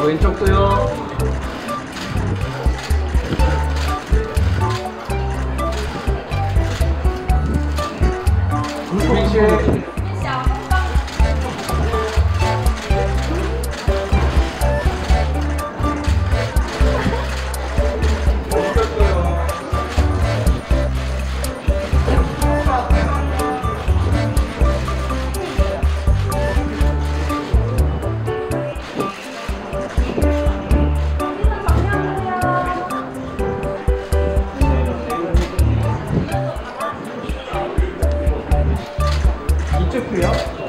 왼쪽도요. 윙실. yeah.